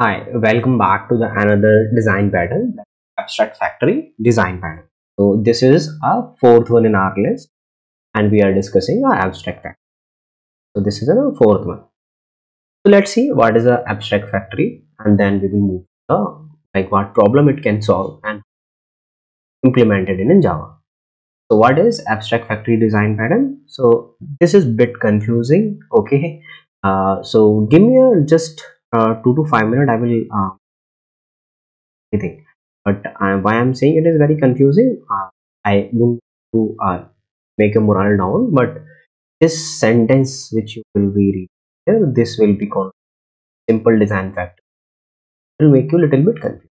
Hi, welcome back to the another design pattern, abstract factory design pattern. So this is our fourth one in our list and we are discussing our abstract factory. So this is our fourth one. So let's see what is a abstract factory and then we will move to like what problem it can solve and implement it in, in Java. So what is abstract factory design pattern? So this is bit confusing. Okay. Uh, so give me a just uh, two to five minutes. I will uh, anything. But uh, why I'm saying it is very confusing. Uh, I don't to uh, make a moral down, but this sentence which you will be reading here, this will be called simple design factor. It will make you a little bit confused.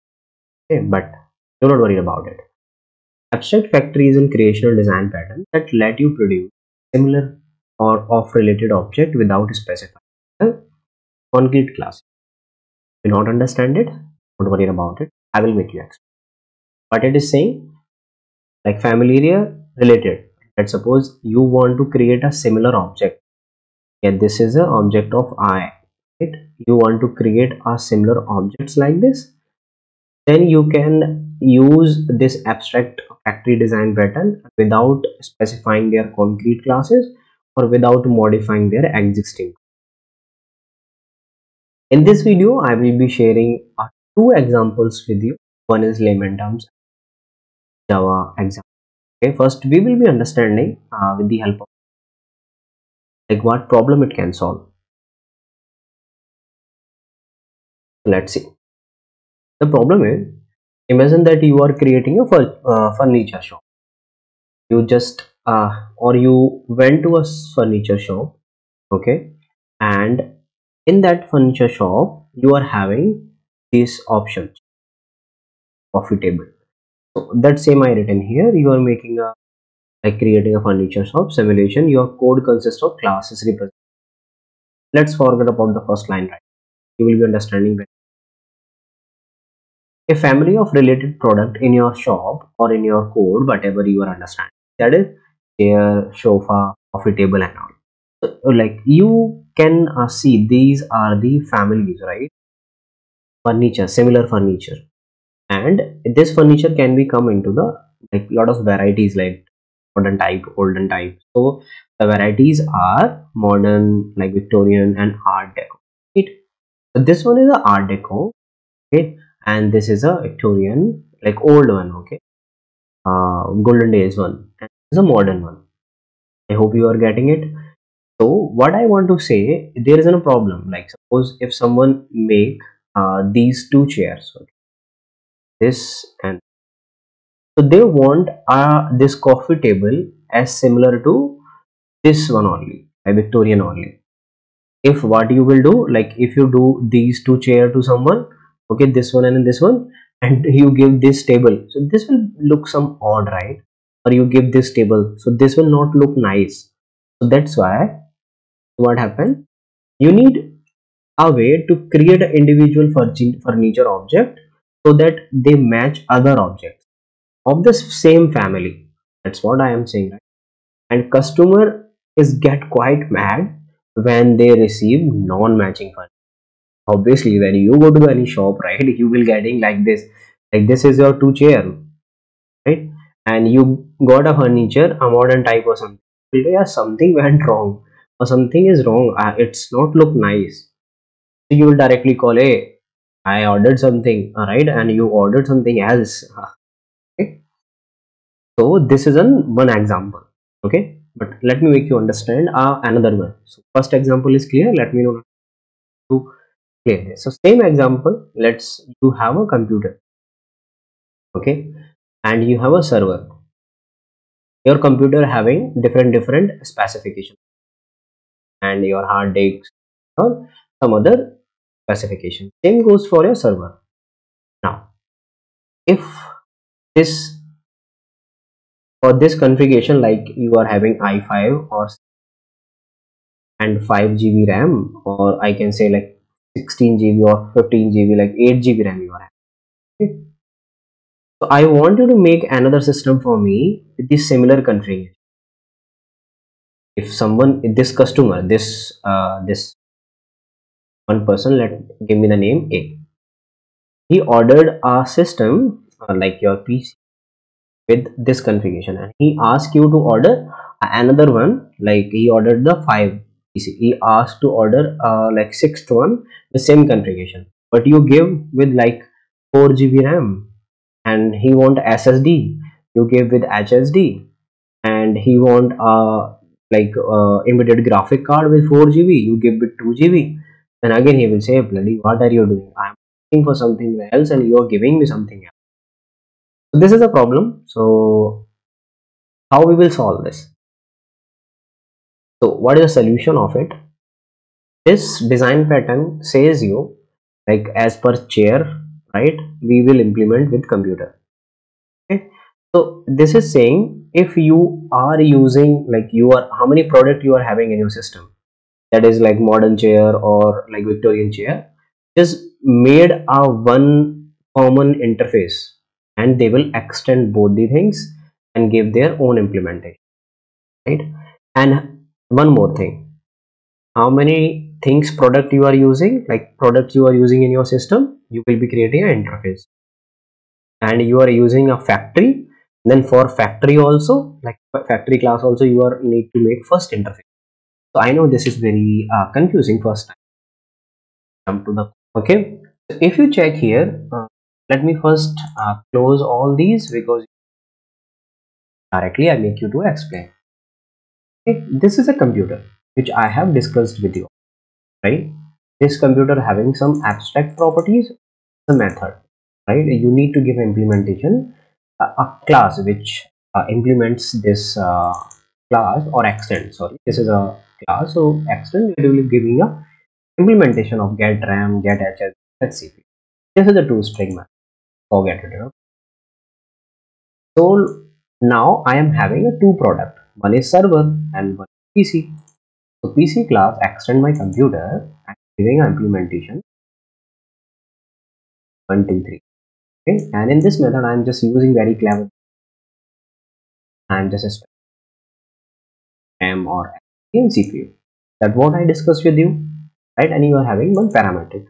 Okay, but do not worry about it. Abstract factory is a creational design pattern that let you produce similar or of related object without specifying concrete class. You not understand it, don't worry about it. I will make you explain. What it is saying, like familiar related. Let's suppose you want to create a similar object. Yeah, this is an object of I. Right? You want to create a similar objects like this. Then you can use this abstract factory design pattern without specifying their concrete classes or without modifying their existing. In this video, I will be sharing two examples with you. One is layman terms, Java example. Okay, first we will be understanding uh, with the help of like what problem it can solve. Let's see. The problem is imagine that you are creating a uh, furniture shop you just uh, or you went to a furniture shop okay and in that furniture shop you are having these options. Coffee table. So that same i written here. You are making a like creating a furniture shop simulation. Your code consists of classes represent. Let's forget about the first line right? You will be understanding better. A family of related product in your shop or in your code whatever you are understanding. That is chair sofa coffee table and all like you can uh, see these are the families right? Furniture similar furniture. And this furniture can be come into the like lot of varieties like modern type olden type. So the varieties are modern like victorian and art deco right? So this one is a art deco okay? And this is a Victorian like old one okay? Uh, golden days one. And this is a modern one. I hope you are getting it so what I want to say there is a problem. Like suppose if someone make uh, these two chairs okay, this and so they want uh, this coffee table as similar to this one only a Victorian only. If what you will do like if you do these two chair to someone okay this one and this one and you give this table. So this will look some odd right? Or you give this table. So this will not look nice. So that's why what happened? You need a way to create an individual furniture object so that they match other objects of the same family. That's what i am saying right? And customer is get quite mad when they receive non-matching furniture. Obviously when you go to any shop right you will getting like this like this is your two chair right? And you got a furniture a modern type or something. Yeah something went wrong or something is wrong uh, it's not look nice. So you will directly call hey i ordered something right and you ordered something else. Okay. So this is an one example okay? But let me make you understand uh, another one. So first example is clear let me know. Okay so same example let's you have a computer okay? And you have a server. Your computer having different different specification and your hard disk or some other specification same goes for your server now if this for this configuration like you are having i5 or and 5 GB RAM or I can say like 16 GB or 15 GB like 8 GB RAM you are having. Okay. So I want you to make another system for me with this similar configuration. If someone, this customer, this uh, this one person, let give me the name A. he ordered a system uh, like your PC with this configuration. And he asked you to order another one like he ordered the 5 PC he asked to order uh, like sixth one the same configuration. But you give with like 4 GB RAM. And he want SSD you give with HSD and he want uh like uh, embedded graphic card with 4 GB you give it 2 GB and again he will say bloody what are you doing? I'm looking for something else and you are giving me something else. So this is a problem. So how we will solve this? So what is the solution of it? This design pattern says you like as per chair right we will implement with computer. Okay so this is saying if you are using like you are how many product you are having in your system? That is like modern chair or like victorian chair just made a one common interface and they will extend both the things and give their own implementation right? And one more thing. How many things product you are using like products you are using in your system you will be creating an interface. And you are using a factory then for factory also like factory class also you are need to make first interface. So i know this is very uh, confusing first time. Come to the okay? So if you check here uh, let me first uh, close all these because directly i make you to explain. Okay this is a computer which i have discussed with you right? This computer having some abstract properties the method right? You need to give implementation a, class which uh, implements this uh, class or extend sorry. This is a class so extend it will be giving a implementation of get ram get hs cpu this is a two string method. Forget it you know? so now i am having a two product. One is server and one is pc so PC class extend my computer and giving implementation. 1, 2, 3. Okay, and in this method I'm just using very clever. I'm just M or in CPU. That what I discussed with you, right? And you are having one parametric.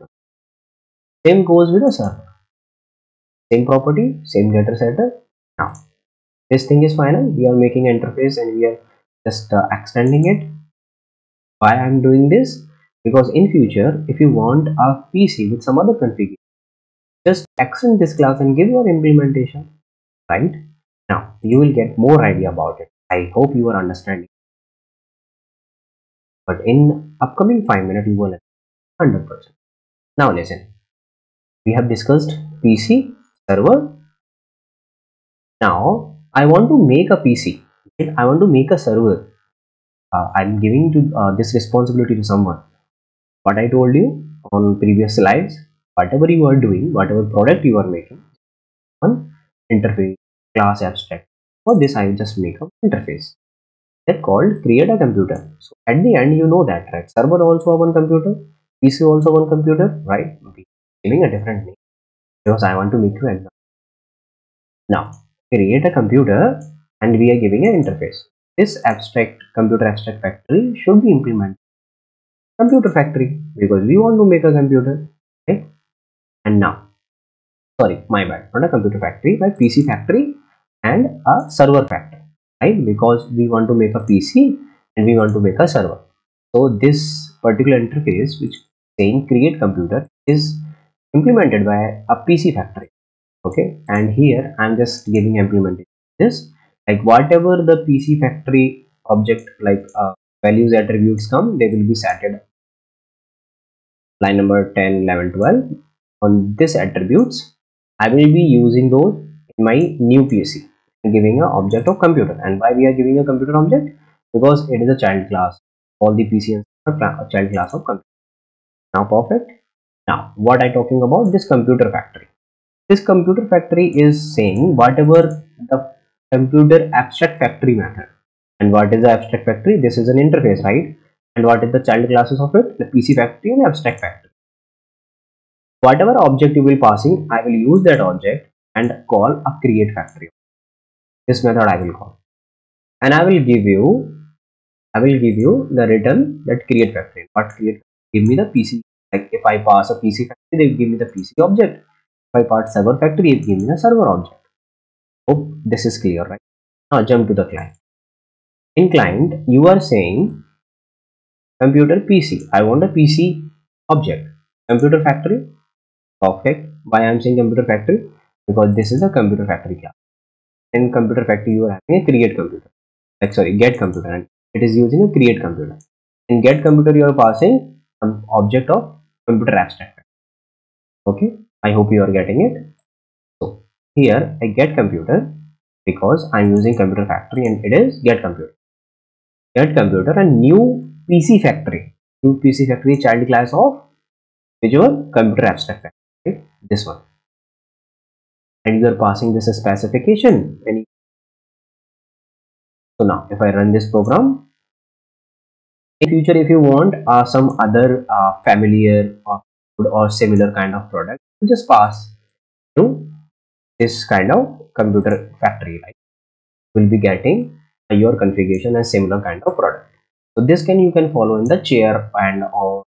Same goes with the server. Same property, same data setter. Now, this thing is final. We are making interface and we are just uh, extending it why i'm doing this because in future if you want a pc with some other configuration just extend this class and give your implementation right? Now you will get more idea about it. I hope you are understanding. But in upcoming 5 minutes you will 100% now listen. We have discussed pc server. Now i want to make a pc i want to make a server. Uh, I'm giving to uh, this responsibility to someone. What I told you on previous slides, whatever you are doing, whatever product you are making, one interface class abstract. For this, I will just make an interface. They're called create a computer. So at the end, you know that, right? Server also one computer, PC also one computer, right? Okay. Giving a different name because I want to make you example. Now, create a computer and we are giving an interface this abstract computer abstract factory should be implemented computer factory because we want to make a computer okay and now sorry my bad. Not a computer factory but pc factory and a server factory right? Because we want to make a pc and we want to make a server. So this particular interface which saying create computer is implemented by a pc factory okay? And here i'm just giving implementation this. Like whatever the pc factory object like uh, values attributes come they will be setted line number 10 11 12 on this attributes i will be using those in my new pc giving a object of computer. And why we are giving a computer object? Because it is a child class. All the pc are child class of computer. Now perfect. Now what i talking about? This computer factory. This computer factory is saying whatever the computer abstract factory method. And what is the abstract factory? This is an interface right? And what is the child classes of it? The pc factory and abstract factory whatever object you will passing i will use that object and call a create factory this method i will call and i will give you i will give you the return that create factory what create give me the pc like if i pass a pc factory they give me the pc object if I pass server factory, it give me a server object. Hope this is clear, right? Now jump to the client. In client, you are saying computer PC. I want a PC object. Computer factory. Perfect. Why I am saying computer factory? Because this is a computer factory class. In computer factory, you are having a create computer. Like sorry, get computer, and it is using a create computer. In get computer, you are passing object of computer abstract. Okay, I hope you are getting it. So here I get computer because I'm using computer factory and it is get computer. Get computer and new PC factory. New PC factory child class of visual computer abstract? This one. And you are passing this as specification. And so now if I run this program, in future if you want uh, some other uh, familiar or, or similar kind of product, you just pass to this kind of computer factory. Right? Will be getting your configuration and similar kind of product so this can you can follow in the chair and or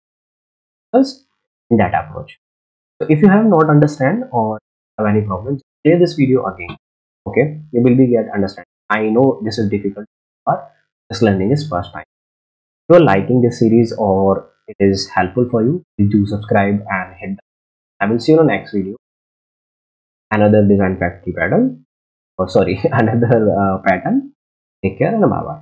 in that approach so if you have not understand or have any problems play this video again. Okay? You will be get understand. I know this is difficult but this learning is first time. If you are liking this series or it is helpful for you do subscribe and hit the i will see you in the next video. Another design factory pattern. Or sorry. Another uh, pattern. Take care and bye bye.